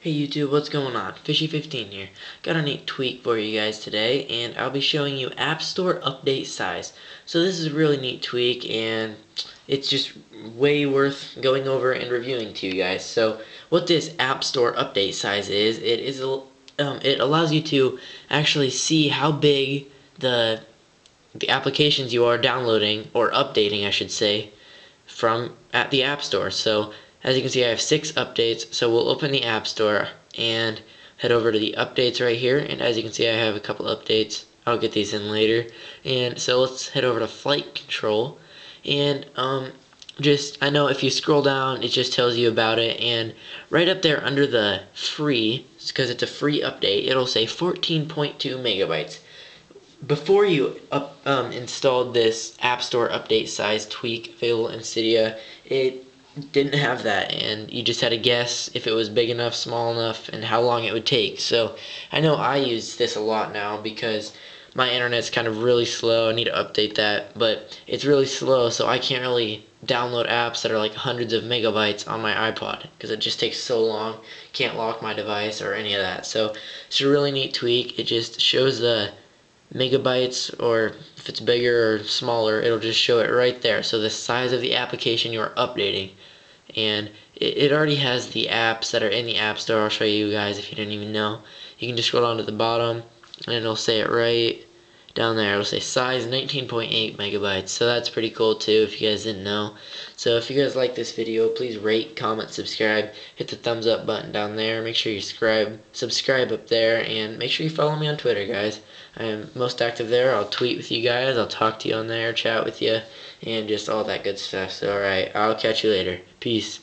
Hey YouTube, what's going on? Fishy15 here. Got a neat tweak for you guys today, and I'll be showing you App Store update size. So this is a really neat tweak, and it's just way worth going over and reviewing to you guys. So what this App Store update size is, it is um, it allows you to actually see how big the the applications you are downloading or updating, I should say, from at the App Store. So as you can see, I have six updates. So we'll open the App Store and head over to the updates right here. And as you can see, I have a couple updates. I'll get these in later. And so let's head over to Flight Control. And um, just, I know if you scroll down, it just tells you about it. And right up there under the free, because it's a free update, it'll say 14.2 megabytes before you up, um, installed this App Store update size tweak available in Cydia, it didn't have that and you just had to guess if it was big enough, small enough, and how long it would take. So I know I use this a lot now because my internet's kind of really slow. I need to update that, but it's really slow, so I can't really download apps that are like hundreds of megabytes on my iPod because it just takes so long. Can't lock my device or any of that. So it's a really neat tweak. It just shows the megabytes or if it's bigger or smaller it'll just show it right there. So the size of the application you're updating. And it, already has the apps that are in the app store. I'll show you guys if you didn't even know. You can just scroll down to the bottom and it'll say it right down there. It'll say size 19.8 megabytes so that's pretty cool too if you guys didn't know. So if you guys like this video please rate comment subscribe hit the thumbs up button down there. Make sure you subscribe subscribe up there and make sure you follow me on Twitter guys. I am most active there. I'll tweet with you guys I'll talk to you on there chat with you and just all that good stuff. So alright I'll catch you later. Peace